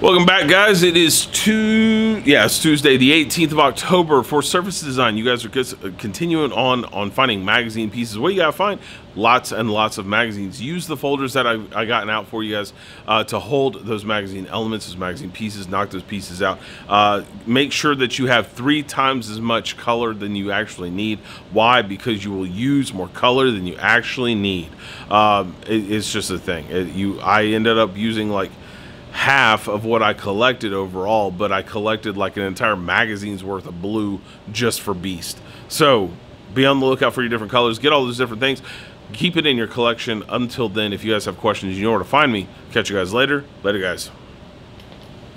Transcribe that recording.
Welcome back, guys. It is two, yeah, it's Tuesday, the 18th of October for Surface Design. You guys are continuing on on finding magazine pieces. What you gotta find? Lots and lots of magazines. Use the folders that I, I gotten out for you guys uh, to hold those magazine elements, those magazine pieces. Knock those pieces out. Uh, make sure that you have three times as much color than you actually need. Why? Because you will use more color than you actually need. Um, it, it's just a thing. It, you, I ended up using like half of what I collected overall, but I collected like an entire magazine's worth of blue just for Beast. So be on the lookout for your different colors. Get all those different things. Keep it in your collection. Until then, if you guys have questions, you know where to find me. Catch you guys later. Later, guys.